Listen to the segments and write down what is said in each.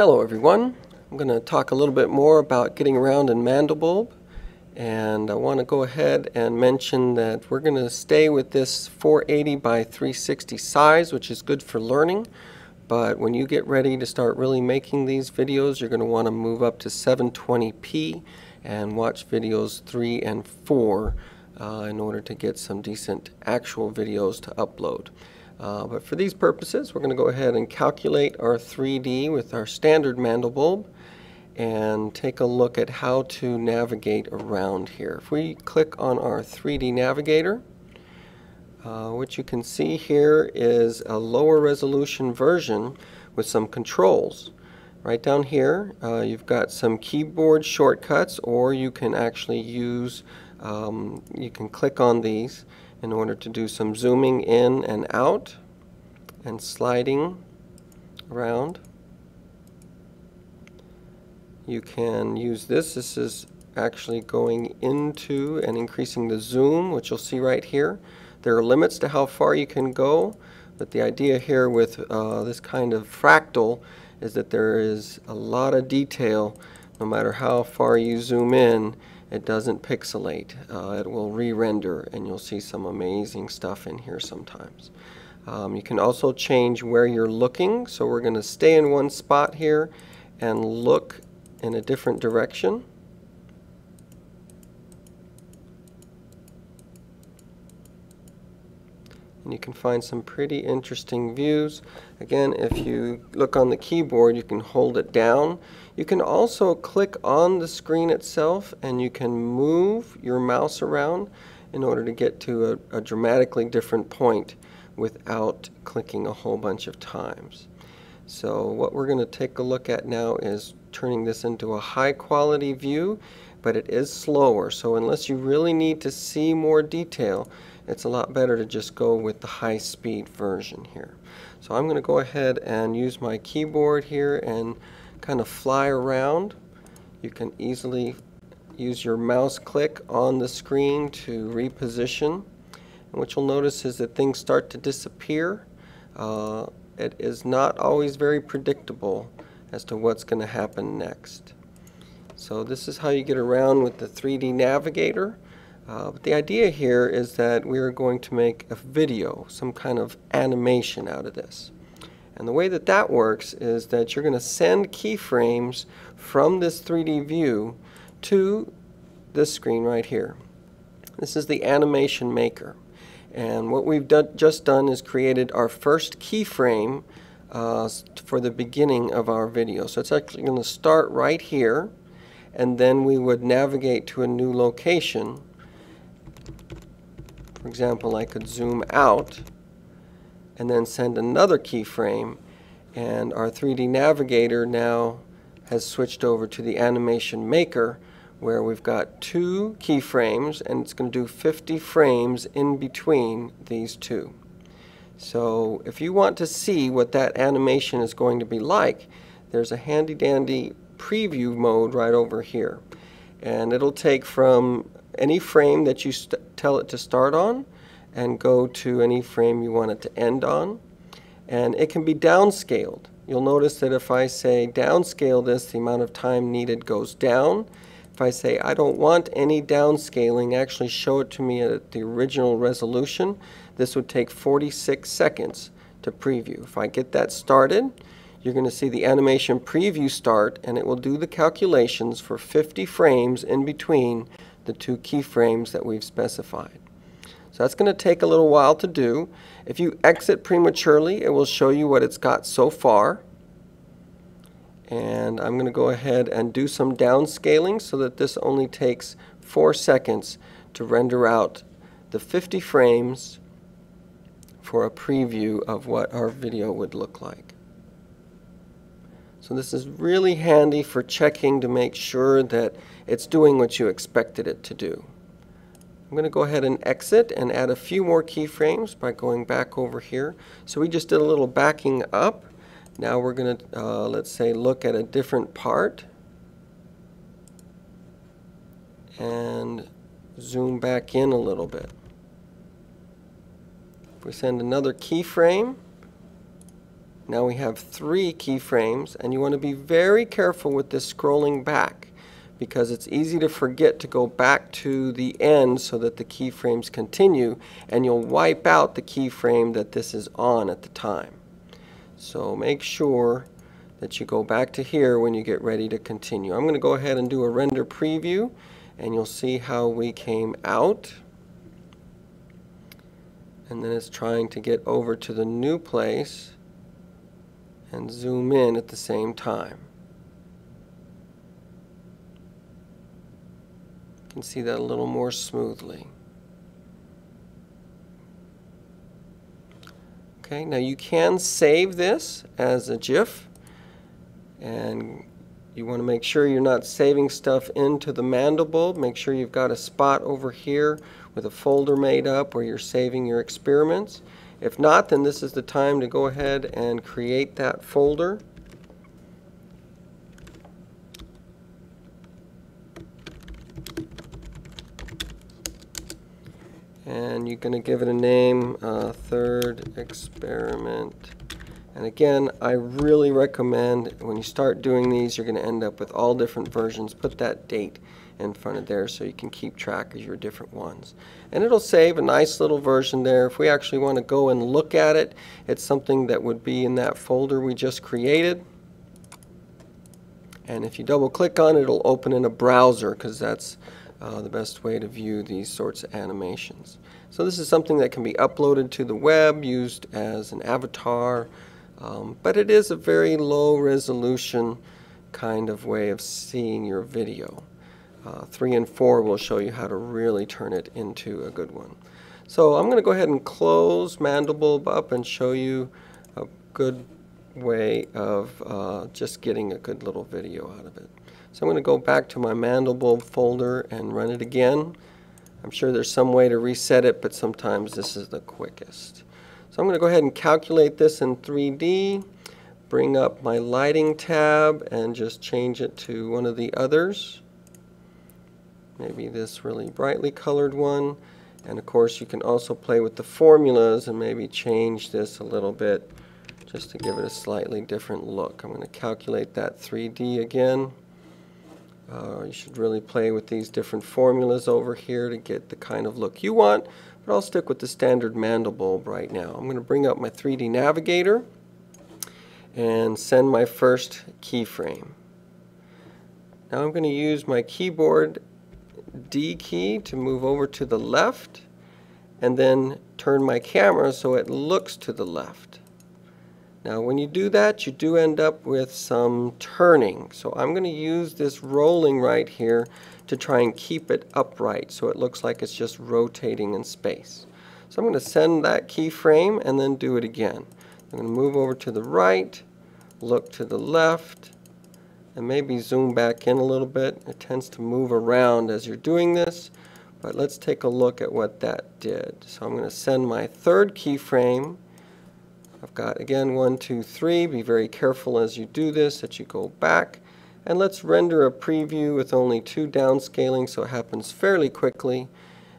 Hello everyone. I'm going to talk a little bit more about getting around in Mandelbulb and I want to go ahead and mention that we're going to stay with this 480 by 360 size which is good for learning but when you get ready to start really making these videos you're going to want to move up to 720p and watch videos 3 and 4 uh, in order to get some decent actual videos to upload. Uh, but for these purposes, we're going to go ahead and calculate our 3D with our standard Mandelbulb and take a look at how to navigate around here. If we click on our 3D navigator, uh, what you can see here is a lower resolution version with some controls. Right down here, uh, you've got some keyboard shortcuts, or you can actually use, um, you can click on these in order to do some zooming in and out and sliding around. You can use this. This is actually going into and increasing the zoom, which you'll see right here. There are limits to how far you can go, but the idea here with uh, this kind of fractal is that there is a lot of detail no matter how far you zoom in it doesn't pixelate. Uh, it will re-render and you'll see some amazing stuff in here sometimes. Um, you can also change where you're looking. So we're going to stay in one spot here and look in a different direction. And you can find some pretty interesting views. Again, if you look on the keyboard, you can hold it down. You can also click on the screen itself and you can move your mouse around in order to get to a, a dramatically different point without clicking a whole bunch of times. So what we're going to take a look at now is turning this into a high quality view, but it is slower. So unless you really need to see more detail, it's a lot better to just go with the high speed version here. So I'm going to go ahead and use my keyboard here and kind of fly around. You can easily use your mouse click on the screen to reposition. And what you'll notice is that things start to disappear. Uh, it is not always very predictable as to what's going to happen next. So this is how you get around with the 3D Navigator. Uh, but the idea here is that we are going to make a video, some kind of animation out of this. And the way that that works is that you're going to send keyframes from this 3D view to this screen right here. This is the animation maker. And what we've just done is created our first keyframe uh, for the beginning of our video. So it's actually going to start right here and then we would navigate to a new location. For example, I could zoom out and then send another keyframe and our 3D Navigator now has switched over to the animation maker where we've got two keyframes and it's going to do 50 frames in between these two. So if you want to see what that animation is going to be like, there's a handy dandy preview mode right over here. And it'll take from any frame that you tell it to start on and go to any frame you want it to end on. And it can be downscaled. You'll notice that if I say downscale this, the amount of time needed goes down. If I say I don't want any downscaling, actually show it to me at the original resolution, this would take 46 seconds to preview. If I get that started, you're going to see the animation preview start and it will do the calculations for 50 frames in between the two keyframes that we've specified. So that's going to take a little while to do. If you exit prematurely, it will show you what it's got so far. And I'm going to go ahead and do some downscaling so that this only takes four seconds to render out the 50 frames for a preview of what our video would look like. So this is really handy for checking to make sure that it's doing what you expected it to do. I'm going to go ahead and exit and add a few more keyframes by going back over here. So we just did a little backing up. Now we're going to, uh, let's say, look at a different part and zoom back in a little bit. If we send another keyframe, Now we have three keyframes and you want to be very careful with this scrolling back because it's easy to forget to go back to the end so that the keyframes continue and you'll wipe out the keyframe that this is on at the time. So make sure that you go back to here when you get ready to continue. I'm going to go ahead and do a render preview and you'll see how we came out. And then it's trying to get over to the new place and zoom in at the same time. You can see that a little more smoothly. Okay, now you can save this as a GIF and you want to make sure you're not saving stuff into the mandelbulb. Make sure you've got a spot over here with a folder made up where you're saving your experiments. If not, then this is the time to go ahead and create that folder. And you're going to give it a name, uh, third experiment. And again, I really recommend when you start doing these, you're going to end up with all different versions. Put that date in front of there so you can keep track of your different ones. And it'll save a nice little version there. If we actually want to go and look at it, it's something that would be in that folder we just created. And if you double click on it, it'll open in a browser because that's uh, the best way to view these sorts of animations. So this is something that can be uploaded to the web, used as an avatar, um, but it is a very low resolution kind of way of seeing your video. Uh, 3 and 4 will show you how to really turn it into a good one. So I'm going to go ahead and close Mandelbulb up and show you a good way of uh, just getting a good little video out of it. So I'm going to go back to my Mandelbulb folder and run it again. I'm sure there's some way to reset it, but sometimes this is the quickest. So I'm going to go ahead and calculate this in 3D, bring up my lighting tab and just change it to one of the others. Maybe this really brightly colored one. And of course you can also play with the formulas and maybe change this a little bit just to give it a slightly different look. I'm going to calculate that 3D again. Uh, you should really play with these different formulas over here to get the kind of look you want, but I'll stick with the standard mandelbulb right now. I'm going to bring up my 3D Navigator and send my first keyframe. Now I'm going to use my keyboard D key to move over to the left and then turn my camera so it looks to the left. Now when you do that you do end up with some turning. So I'm going to use this rolling right here to try and keep it upright so it looks like it's just rotating in space. So I'm going to send that keyframe and then do it again. I'm going to move over to the right, look to the left, and maybe zoom back in a little bit. It tends to move around as you're doing this, but let's take a look at what that did. So I'm going to send my third keyframe I've got again one, two, three. Be very careful as you do this that you go back. And let's render a preview with only two downscaling so it happens fairly quickly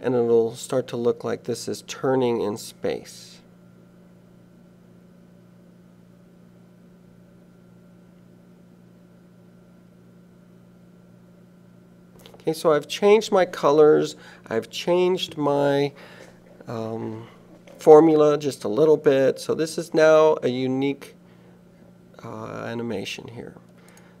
and it'll start to look like this is turning in space. Okay, so I've changed my colors, I've changed my um, formula just a little bit. So this is now a unique uh, animation here.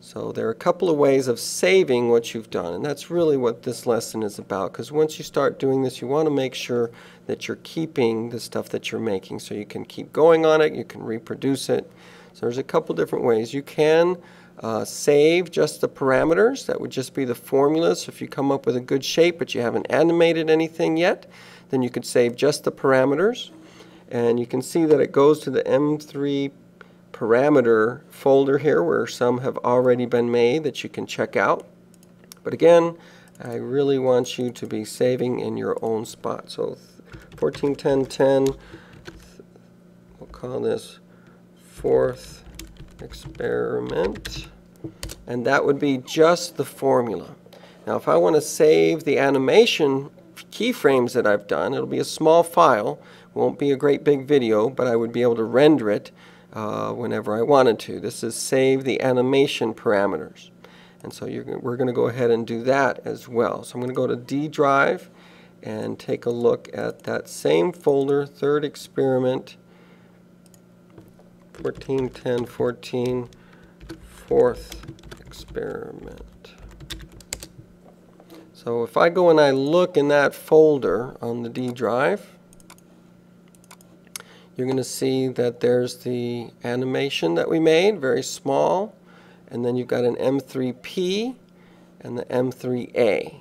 So there are a couple of ways of saving what you've done, and that's really what this lesson is about, because once you start doing this, you want to make sure that you're keeping the stuff that you're making so you can keep going on it, you can reproduce it. So there's a couple different ways. You can uh, save just the parameters, that would just be the formulas. So if you come up with a good shape but you haven't animated anything yet, then you could save just the parameters. And you can see that it goes to the M3 parameter folder here where some have already been made that you can check out. But again, I really want you to be saving in your own spot. So 141010, we'll call this fourth experiment. And that would be just the formula. Now if I want to save the animation keyframes that I've done. It'll be a small file, won't be a great big video, but I would be able to render it uh, whenever I wanted to. This is save the animation parameters. And so we're going to go ahead and do that as well. So I'm going to go to D drive and take a look at that same folder, third experiment, 14, 10, 14, fourth experiment. So if I go and I look in that folder on the D drive, you're going to see that there's the animation that we made, very small, and then you've got an M3P and the M3A.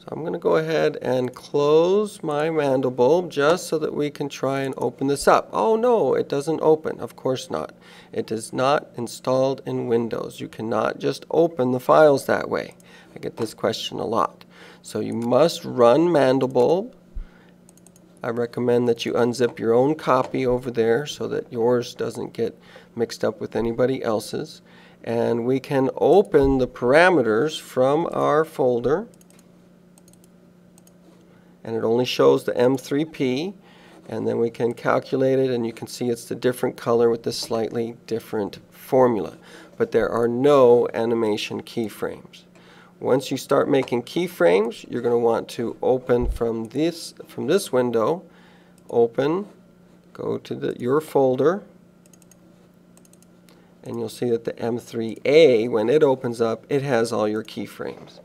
So I'm going to go ahead and close my Mandelbulb just so that we can try and open this up. Oh no, it doesn't open. Of course not. It is not installed in Windows. You cannot just open the files that way. I get this question a lot. So you must run Mandelbulb. I recommend that you unzip your own copy over there so that yours doesn't get mixed up with anybody else's. And we can open the parameters from our folder. And it only shows the M3P. And then we can calculate it and you can see it's the different color with the slightly different formula. But there are no animation keyframes. Once you start making keyframes, you're going to want to open from this from this window, open, go to the, your folder, and you'll see that the M3A, when it opens up, it has all your keyframes.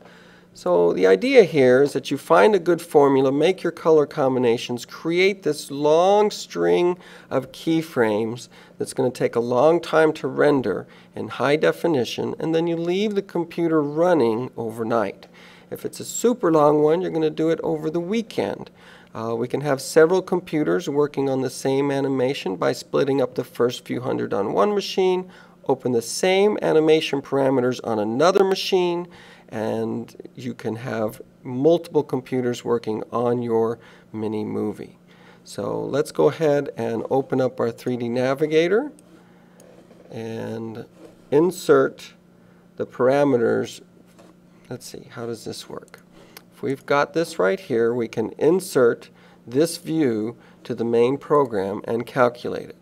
So the idea here is that you find a good formula, make your color combinations, create this long string of keyframes that's going to take a long time to render in high definition, and then you leave the computer running overnight. If it's a super long one, you're going to do it over the weekend. Uh, we can have several computers working on the same animation by splitting up the first few hundred on one machine, open the same animation parameters on another machine, and you can have multiple computers working on your mini movie. So let's go ahead and open up our 3D Navigator and insert the parameters. Let's see, how does this work? If we've got this right here, we can insert this view to the main program and calculate it.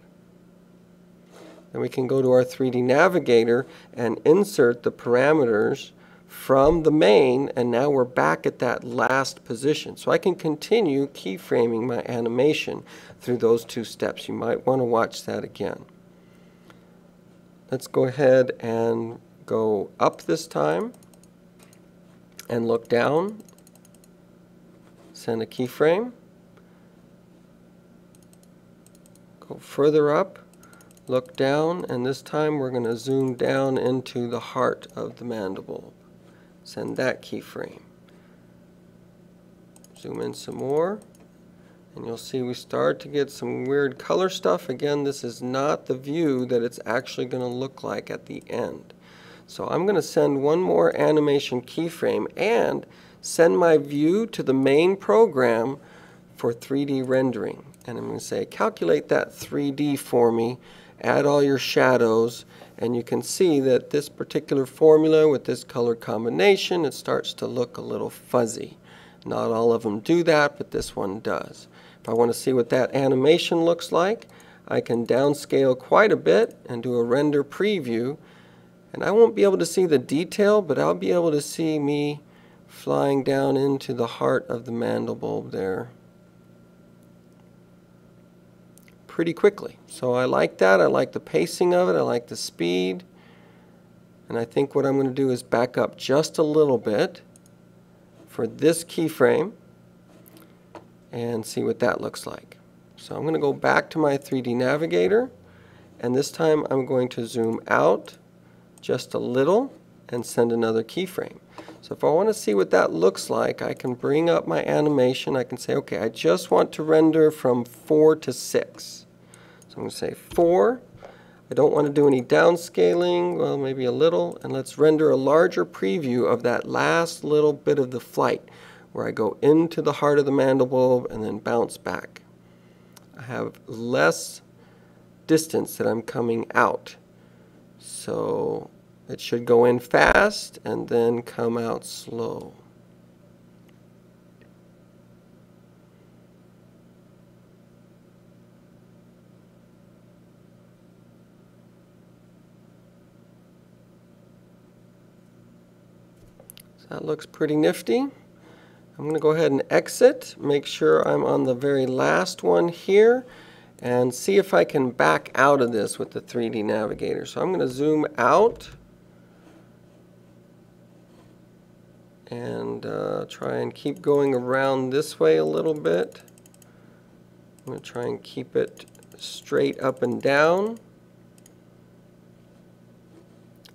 Then we can go to our 3D Navigator and insert the parameters from the main and now we're back at that last position. So I can continue keyframing my animation through those two steps. You might want to watch that again. Let's go ahead and go up this time and look down. Send a keyframe. Go further up, look down, and this time we're going to zoom down into the heart of the mandelbulb send that keyframe. Zoom in some more and you'll see we start to get some weird color stuff. Again, this is not the view that it's actually going to look like at the end. So I'm going to send one more animation keyframe and send my view to the main program for 3D rendering. And I'm going to say calculate that 3D for me, add all your shadows, and you can see that this particular formula with this color combination, it starts to look a little fuzzy. Not all of them do that, but this one does. If I want to see what that animation looks like, I can downscale quite a bit and do a render preview. And I won't be able to see the detail, but I'll be able to see me flying down into the heart of the mandelbulb there. Pretty quickly. So I like that. I like the pacing of it. I like the speed. And I think what I'm going to do is back up just a little bit for this keyframe and see what that looks like. So I'm going to go back to my 3D Navigator and this time I'm going to zoom out just a little and send another keyframe. So if I want to see what that looks like, I can bring up my animation. I can say, okay, I just want to render from 4 to 6. So I'm going to say 4. I don't want to do any downscaling, well maybe a little, and let's render a larger preview of that last little bit of the flight where I go into the heart of the mandelbulb and then bounce back. I have less distance that I'm coming out. So it should go in fast and then come out slow. So that looks pretty nifty. I'm going to go ahead and exit, make sure I'm on the very last one here, and see if I can back out of this with the 3D Navigator. So I'm going to zoom out and uh, try and keep going around this way a little bit. I'm going to try and keep it straight up and down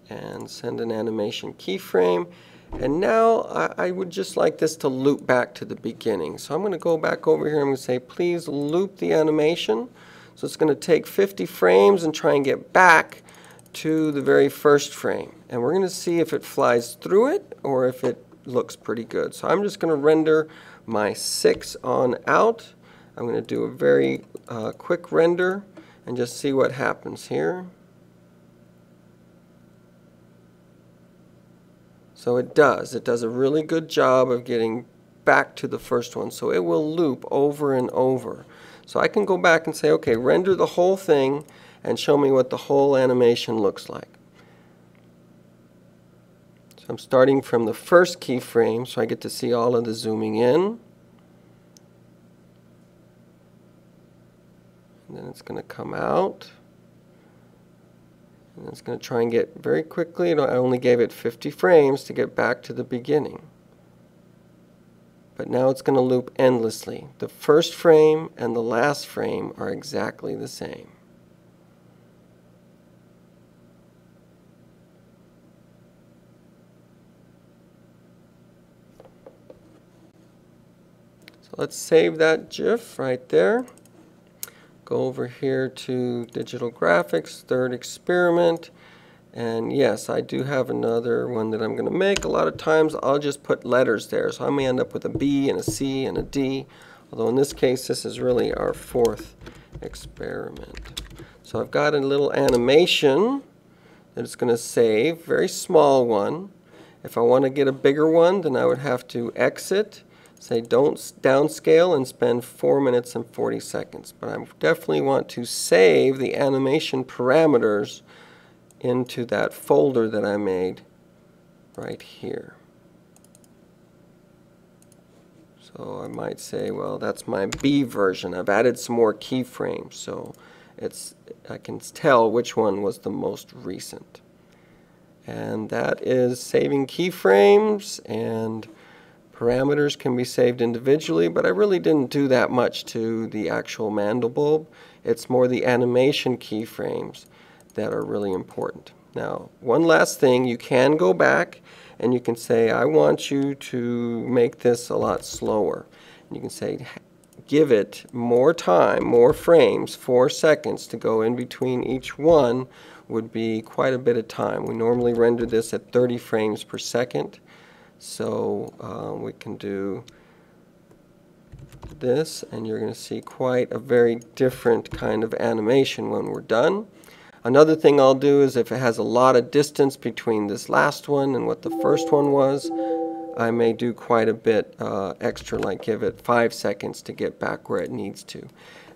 and send an animation keyframe. And now I, I, would just like this to loop back to the beginning. So I'm going to go back over here. I'm going to say, please loop the animation. So it's going to take 50 frames and try and get back to the very first frame. And we're going to see if it flies through it or if it looks pretty good. So I'm just going to render my 6 on out. I'm going to do a very uh, quick render and just see what happens here. So it does. It does a really good job of getting back to the first one. So it will loop over and over. So I can go back and say, okay, render the whole thing and show me what the whole animation looks like. So I'm starting from the first keyframe so I get to see all of the zooming in. And then it's going to come out. It's going to try and get very quickly, I only gave it 50 frames to get back to the beginning. But now it's going to loop endlessly. The first frame and the last frame are exactly the same. So let's save that GIF right there. Go over here to digital graphics, third experiment. And yes, I do have another one that I'm going to make. A lot of times I'll just put letters there. So I may end up with a B and a C and a D. Although in this case, this is really our fourth experiment. So I've got a little animation that it's going to save, very small one. If I want to get a bigger one, then I would have to exit say don't downscale and spend 4 minutes and 40 seconds. But I definitely want to save the animation parameters into that folder that I made right here. So I might say, well, that's my B version. I've added some more keyframes, so it's I can tell which one was the most recent. And that is saving keyframes and Parameters can be saved individually, but I really didn't do that much to the actual Mandelbulb. It's more the animation keyframes that are really important. Now, one last thing, you can go back and you can say, I want you to make this a lot slower. And you can say, give it more time, more frames, four seconds to go in between each one would be quite a bit of time. We normally render this at 30 frames per second. So uh, we can do this and you're going to see quite a very different kind of animation when we're done. Another thing I'll do is if it has a lot of distance between this last one and what the first one was, I may do quite a bit uh, extra, like give it five seconds to get back where it needs to.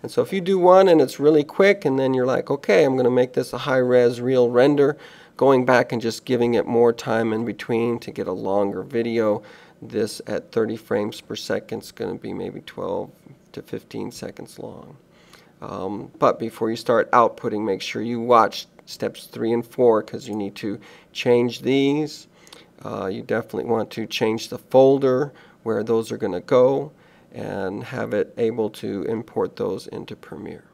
And so if you do one and it's really quick and then you're like, okay, I'm going to make this a high-res real render, going back and just giving it more time in between to get a longer video. This at 30 frames per second is going to be maybe 12 to 15 seconds long. Um, but before you start outputting, make sure you watch steps three and four because you need to change these. Uh, you definitely want to change the folder where those are going to go and have it able to import those into Premiere.